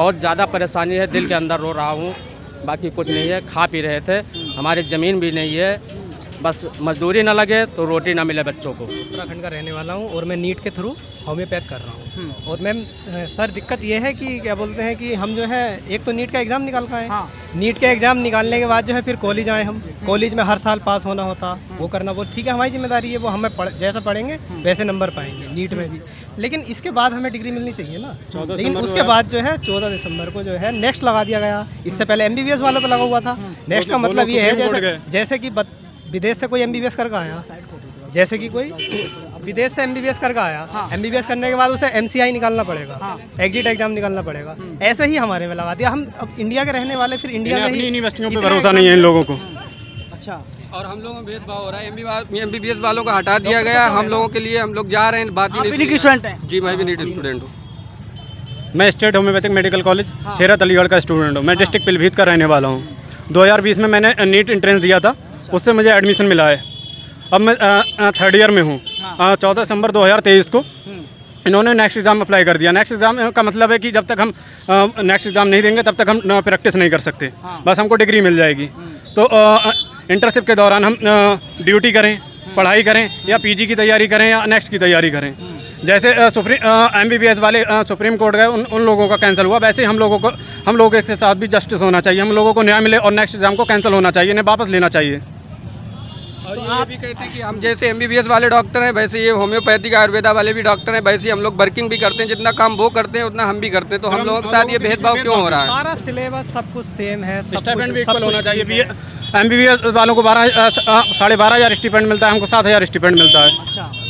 बहुत ज़्यादा परेशानी है दिल के अंदर रो रहा हूँ। बाकी कुछ नहीं है, खा पी रहे थे। हमारी ज़मीन भी नहीं है। बस मजदूरी ना लगे तो रोटी ना मिले बच्चों को। उत्तराखंड का रहने वाला हूँ और मैं नीट के थ्रू होम्योपैथ कर रहा हूँ। और मैम सर दिक्कत ये है कि क्या बोलते हैं कि हम जो है एक तो नीट का एग्ज़ाम निकाल का है हाँ। नीट का एग्ज़ाम निकालने के बाद जो है फिर कॉलेज आए हम। कॉलेज में हर साल पास होना होता वो करना वो ठीक है हमारी ज़िम्मेदारी है वो हमें पढ़, जैसा पढ़ेंगे वैसे नंबर पाएँगे नीट में भी। लेकिन इसके बाद हमें डिग्री मिलनी चाहिए ना। लेकिन उसके बाद जो है चौदह दिसंबर को जो है नेक्स्ट लगा दिया गया। इससे पहले एमबीबीएस वालों पर लगा हुआ था। नेक्स्ट का मतलब ये है जैसे जैसे कि विदेश से कोई एमबीबीएस करके आया? जैसे कि कोई विदेश से एमबीबीएस करके आया हाँ। एम करने के बाद उसे एमसीआई निकालना पड़ेगा हाँ। एग्जिट एग्ज़ाम निकालना पड़ेगा। ऐसे ही हमारे में लगा दिया। हम अब इंडिया के रहने वाले फिर इंडिया में ही यूनिवर्सिटियों पे इतना भरोसा नहीं है इन लोगों को। अच्छा। और हम लोगों में भेदभाव हो रहा है। एम बी वालों को हटा दिया गया। हम लोगों के लिए हम लोग जा रहे हैं बात ही हैं। जी मैं भी नीट स्टूडेंट हूँ। मैं स्टेट होम्योपैथिक मेडिकल कॉलेज हाँ। शेरत अलीगढ़ का स्टूडेंट हूँ। मैं डिस्ट्रिक्ट पिलभीत का रहने वाला हूँ। 2020 में मैंने नीट एंट्रेंस दिया था। उससे मुझे एडमिशन मिला है। अब मैं थर्ड ईयर में हूँ। हाँ। चौदह दिसंबर 2023 को। हम्म, इन्होंने नेक्स्ट एग्ज़ाम अप्लाई कर दिया। नेक्स्ट एग्ज़ाम का मतलब है कि जब तक हम नेक्स्ट एग्ज़ाम नहीं देंगे तब तक हम प्रैक्टिस नहीं कर सकते। हाँ। बस हमको डिग्री मिल जाएगी। हम्म। तो इंटर्नशिप के दौरान हम ड्यूटी करें पढ़ाई करें या पीजी की तैयारी करें या नेक्स्ट की तैयारी करें। जैसे supreme M B B S वाले अ, सुप्रीम कोर्ट गए उन उन लोगों का कैंसिल हुआ। वैसे ही हम लोगों को हम लोगों के साथ भी जस्टिस होना चाहिए। हम लोगों को न्याय मिले और नेक्स्ट एग्ज़ाम को कैंसिल होना चाहिए इन्हें वापस लेना चाहिए। और तो ये आप भी कहते हैं कि हम जैसे एमबीबीएस वाले डॉक्टर हैं वैसे ये होम्योपैथिक आयुर्वेदा वाले भी डॉक्टर हैं वैसे हम लोग वर्किंग भी करते हैं जितना काम वो करते हैं उतना हम भी करते हैं। तो हम लोगों के साथ ये भेदभाव क्यों हो रहा है? सारा सिलेबस सब कुछ सेम है सब भी इक्वल होना चाहिए एम बी बी एस वालों को बारह साढ़े बारह हज़ार स्टिपेंड मिलता है हमको सात हज़ार स्टिपेंड मिलता है। अच्छा।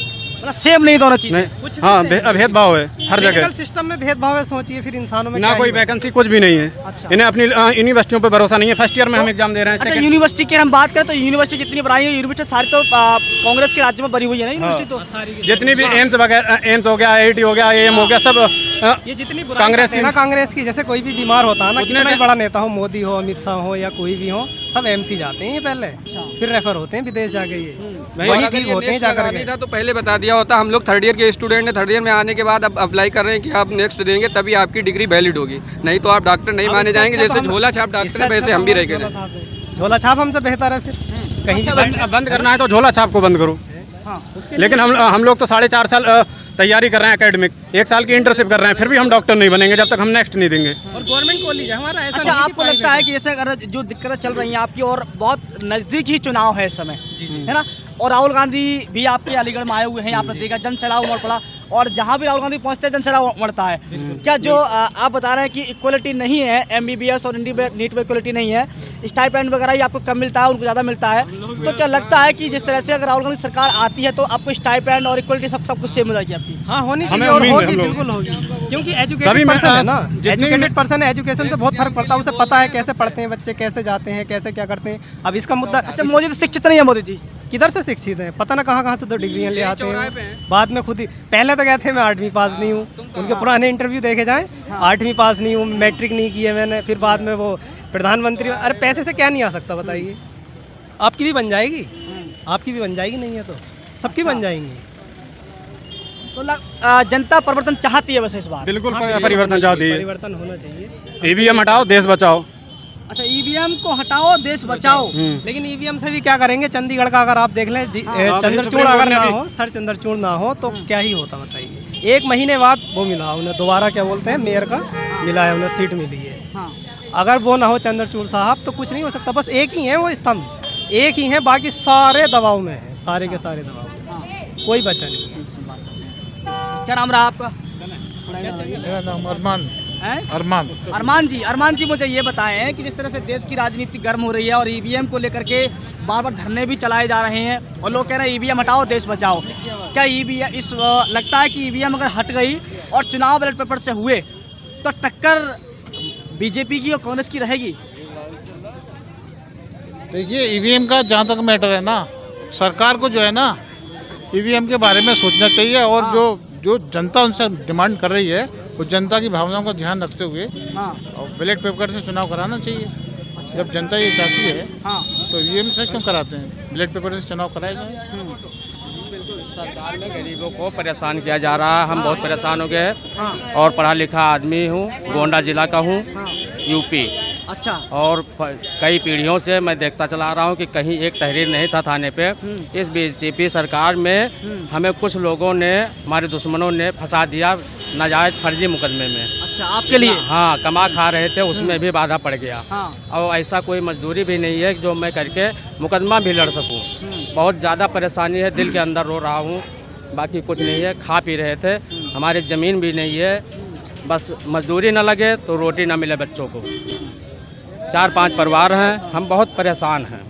सेम नहीं दोनों चीज़ें। नहीं। कुछ हाँ भेदभाव है हर जगह। सिस्टम में भेदभाव है सोचिए फिर इंसानों में ना कोई वैकेंसी कुछ भी नहीं है। अच्छा। इन्हें अपनी यूनिवर्सिटियों पे भरोसा नहीं है। फ़र्स्ट ईयर में हम एग्ज़ाम दे रहे हैं अच्छा यूनिवर्सिटी की हम बात करें तो यूनिवर्सिटी जितनी बनाई है यूनिवर्सिटी सारी तो कांग्रेस के राज्य में बनी हुई है ना यूनिवर्सिटी तो। जितनी भी एम्स वगैरह एम्स हो गया आई हो गया एम हो गया सब ये जितनी कांग्रेस कांग्रेस ना कांग्रेस की जैसे कोई भी बीमार होता है ना कितना ही बड़ा नेता हो मोदी हो अमित शाह हो या कोई भी हो सब एमसी जाते हैं ये पहले। फिर रेफर होते हैं विदेश जाके ये। वही ठीक होते हैं जाकर के। था तो पहले बता दिया होता हम लोग थर्ड ईयर के स्टूडेंट हैं थर्ड ईयर में आने के बाद अब अप्लाई कर रहे हैं कि आप नेक्स्ट देंगे तभी आपकी डिग्री वैलिड होगी। नहीं तो आप डॉक्टर नहीं माने जाएँगे अच्छा तो जैसे झोला छाप डॉक्टर है वैसे अच्छा हम भी तो रह गए झोला छाप। हमसे बेहतर है फिर। कहीं अच्छा, भी बंद बंद करना है तो झोला छाप को बंद करो। हाँ। लेकिन हम हम लोग तो साढ़े चार साल तैयारी कर रहे हैं एकेडमिक एक साल की इंटर्नशिप कर रहे हैं फिर भी हम डॉक्टर नहीं बनेंगे जब तक हम नेक्स्ट नहीं देंगे। और गवर्नमेंट कॉलेज है हमारा ऐसा अच्छा आपको लगता है कि जैसे अगर जो दिक्कतें चल रही हैं आपकी और बहुत नज़दीक ही चुनाव है इस समय है ना? और राहुल गांधी भी आपके अलीगढ़ में आए हुए हैं आपने देखा जन सैलाब उमड़ पड़ा। और जहाँ भी राहुल गांधी पहुँचते हैं जन सैलाब उमड़ता है क्या जो आ, आप बता रहे हैं कि इक्वलिटी नहीं है एमबीबीएस और इंडी नीट में इक्वलिटी नहीं है। स्टाइपेंड वगैरह भी आपको कम मिलता है उनको ज़्यादा मिलता है। तो क्या लगता है कि जिस तरह से अगर राहुल गांधी सरकार आती है तो आपको स्टाइपेंड और इक्वलिटी सब सब कुछ सेम हो जाएगी आपकी? हाँ होनी चाहिए और होगी बिल्कुल होगी। क्योंकि एजुकेटेड पर्सन है ना। एजुकेटेड पर्सन है एजुकेशन से बहुत फ़र्क पड़ता है उसे पता है कैसे पढ़ते हैं बच्चे कैसे जाते हैं कैसे क्या करते हैं। अब इसका मुद्दा अच्छा मोदी तो शिक्षित नहीं है मोदी जी। किधर से शिक्षित है? पता ना कहाँ कहाँ से तो डिग्रियाँ ले आते हैं। हैं। बाद में खुद ही पहले तो गए थे मैं आठवीं पास नहीं हूँ। उनके पुराने इंटरव्यू देखे जाएँ। आठवीं पास नहीं हूँ मैट्रिक नहीं किए मैंने फिर बाद में वो प्रधानमंत्री अरे पैसे से क्या नहीं आ सकता बताइए। आपकी भी बन जाएगी? आपकी भी बन जाएगी नहीं है तो। सबकी बन जाएँगी। तो जनता परिवर्तन चाहती है वैसे इस बार। हाँ, बिल्कुल परिवर्तन चाहती है। परिवर्तन होना चाहिए। ईवीएम हटाओ देश बचाओ। अच्छा ईवीएम को हटाओ देश बचाओ। हम्म। लेकिन ईवीएम से भी क्या करेंगे? चंडीगढ़ का अगर आप देख लें हाँ, हाँ, चंद्रचूड़ अगर ना हो सर चंद्रचूड़ ना हो तो क्या ही होता बताइए। एक महीने बाद वो मिला उन्हें दोबारा क्या बोलते हैं मेयर का मिला है उन्हें सीट मिली है। हाँ। अगर वो ना हो चंद्रचूड़ साहब तो कुछ नहीं हो सकता बस एक ही है वो स्तंभ। एक ही है बाकी सारे दबाव में है सारे के सारे दबाव में। हाँ। कोई बचा नहीं है। क्या नाम रहा आपका? मेरा नाम अरमान। हैं? अरमान अरमान जी अरमान जी मुझे ये बताएँ कि जिस तरह से देश की राजनीति गर्म हो रही है और ईवीएम को लेकर के बार बार धरने भी चलाए जा रहे हैं और लोग कह रहे हैं ईवीएम हटाओ देश बचाओ क्या ईवीएम इस लगता है कि ईवीएम अगर हट गई और चुनाव बैलेट पेपर से हुए तो टक्कर बीजेपी की और कांग्रेस की रहेगी देखिए ईवीएम का जहाँ तक मैटर है ना सरकार को जो है ना ईवीएम के बारे में सोचना चाहिए और हाँ। जो जो जनता उनसे डिमांड कर रही है वो जनता की भावनाओं का ध्यान रखते हुए हाँ। और बैलेट पेपर से चुनाव कराना चाहिए। जब जनता ये चाहती है हाँ। तो ईवीएम से क्यों कराते हैं? बैलेट पेपर से चुनाव कराए जाए। सरकार में गरीबों को परेशान किया जा रहा है। हम बहुत परेशान हो गए हैं। हाँ। और पढ़ा लिखा आदमी हूँ गोंडा जिला का हूँ हाँ। यूपी। अच्छा। और कई पीढ़ियों से मैं देखता चला रहा हूँ कि कहीं एक तहरीर नहीं था थाने पे। हम्म। इस बीजेपी सरकार में हम्म। हमें कुछ लोगों ने हमारे दुश्मनों ने फंसा दिया नाजायज फर्जी मुकदमे में। अच्छा आपके लिए? हाँ कमा खा रहे थे उसमें भी बाधा पड़ गया। हाँ। और ऐसा कोई मजदूरी भी नहीं है जो मैं करके मुकदमा भी लड़ सकूँ। हम्म, बहुत ज़्यादा परेशानी है दिल के अंदर रो रहा हूँ। बाकी कुछ नहीं है खा पी रहे थे। हमारी ज़मीन भी नहीं है। बस मजदूरी ना लगे तो रोटी ना मिले बच्चों को। चार पाँच परिवार हैं हम बहुत परेशान हैं।